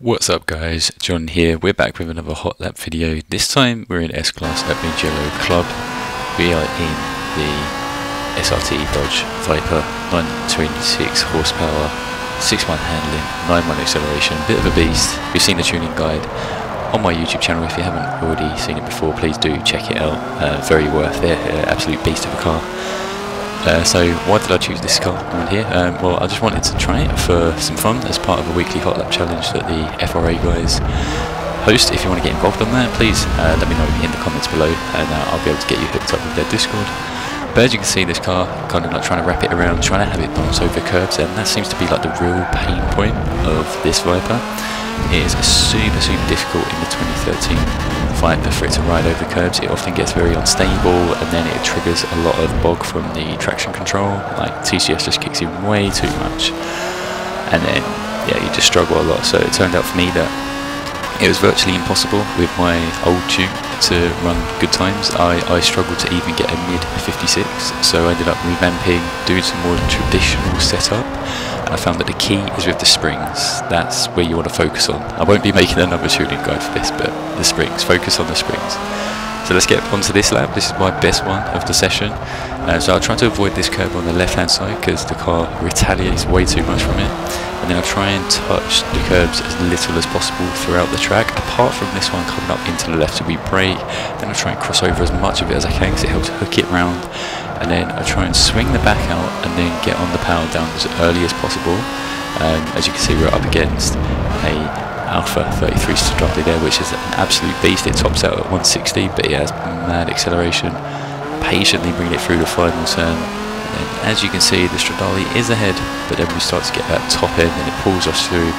What's up guys, John here, we're back with another hot lap video. This time we're in S-Class at Mugello Club. We are in the SRT Dodge Viper, 926 horsepower, 6-1 handling, 9-1 acceleration, bit of a beast. We've seen the tuning guide on my YouTube channel, if you haven't already seen it before please do check it out, uh, very worth it, uh, absolute beast of a car. Uh, so why did I choose this car here? Um, well, I just wanted to try it for some fun as part of a weekly hot lap challenge that the FRA guys host. If you want to get involved on that, please uh, let me know in the comments below, and uh, I'll be able to get you hooked up with their Discord. But as you can see, this car kind of like trying to wrap it around, trying to have it bounce over curbs, and that seems to be like the real pain point of this Viper. It is super, super difficult in the 2013 Viper for it to ride over curbs. It often gets very unstable and then it triggers a lot of bog from the traction control. Like TCS just kicks in way too much. And then, yeah, you just struggle a lot. So it turned out for me that it was virtually impossible with my old tune to run good times. I, I struggled to even get a mid 56, so I ended up revamping, doing some more traditional setup, and I found that the key is with the springs. That's where you want to focus on. I won't be making another tuning guide for this, but the springs. Focus on the springs. So let's get onto this lap. This is my best one of the session. Uh, so I'll try to avoid this curve on the left hand side because the car retaliates way too much from it. I'll try and touch the curbs as little as possible throughout the track. Apart from this one coming up into the left to be brake. Then I'll try and cross over as much of it as I can because it helps hook it round and then I try and swing the back out and then get on the power down as early as possible. Um, as you can see we're up against a Alfa 33 Stradale there which is an absolute beast. It tops out at 160 but it has mad acceleration. Patiently bringing it through the final turn. And as you can see the Stradale is ahead but then we start to get that top end and it pulls us through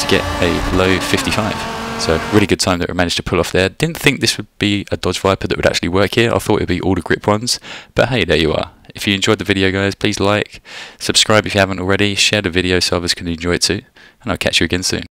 to get a low 55. So really good time that we managed to pull off there. Didn't think this would be a Dodge Viper that would actually work here. I thought it would be all the grip ones. But hey, there you are. If you enjoyed the video, guys, please like, subscribe if you haven't already, share the video so others can enjoy it too. And I'll catch you again soon.